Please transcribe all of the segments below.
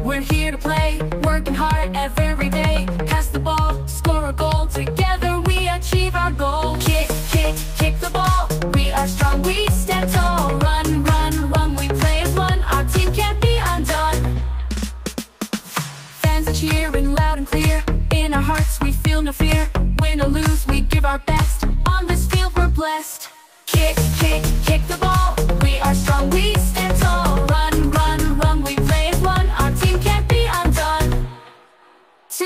We're here to play, working hard every day. Pass the ball, score a goal. Together we achieve our goal. Kick, kick, kick the ball. We are strong, we stand tall. Run, run, run. We play as one. Our team can't be undone. Fans are cheering loud and clear. In our hearts we feel no fear. Win or lose, we give our best. On this field we're blessed.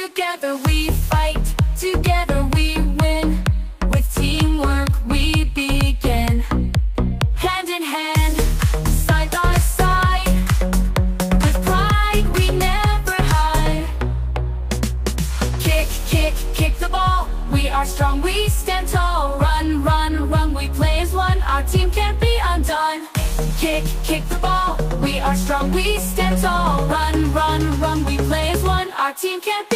Together we fight, together we win. With teamwork we begin. Hand in hand, side by side. With pride we never hide. Kick, kick, kick the ball. We are strong, we stand tall. Run, run, run, we play as one. Our team can't be undone. Kick, kick the ball. We are strong, we stand tall. Run, run, run, we play as one. Our team can't be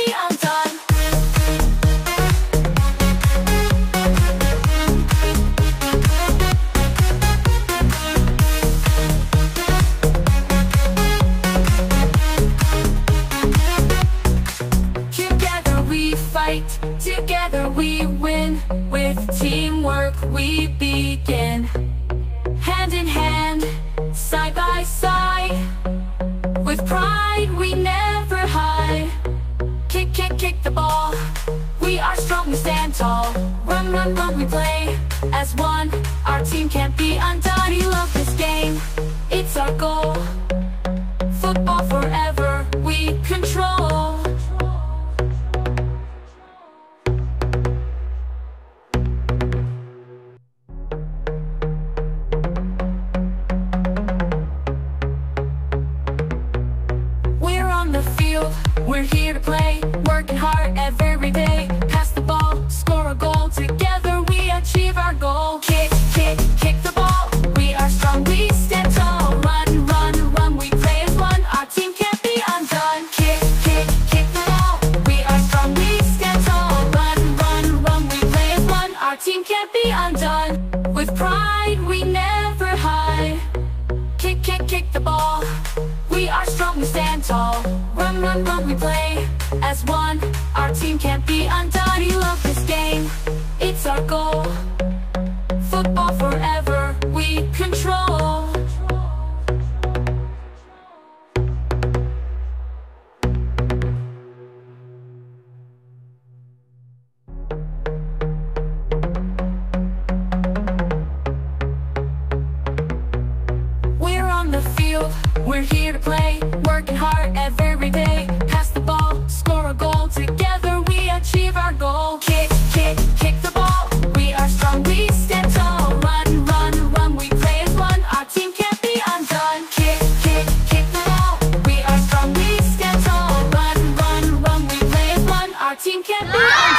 teamwork we begin. Hand in hand, side by side. With pride we never hide. Kick, kick, kick the ball. We are strong, we stand tall. Run, run, run, we play as one. Our team can't be undone. We love this game, it's our goal. We're here to play, working hard every day. Pass the ball, score a goal, together we achieve our goal. Kick, kick, kick the ball. We are strong, we stand tall. Run, run, run, we play as one. Our team can't be undone. Kick, kick, kick the ball. We are strong, we stand tall. Run, run, run, we play as one. Our team can't be undone. With pride, we never hide. Kick, kick, kick the ball. We are strong, we stand tall run, run, we play as one. Our team can't be undone. He loves We're here to play, working hard every day. Pass the ball, score a goal, together we achieve our goal. Kick, kick, kick the ball. We are strong, we stand tall. Run, run, run, we play as one. Our team can't be undone. Kick, kick, kick the ball. We are strong, we stand tall. Run, run, run, we play as one. Our team can't be undone.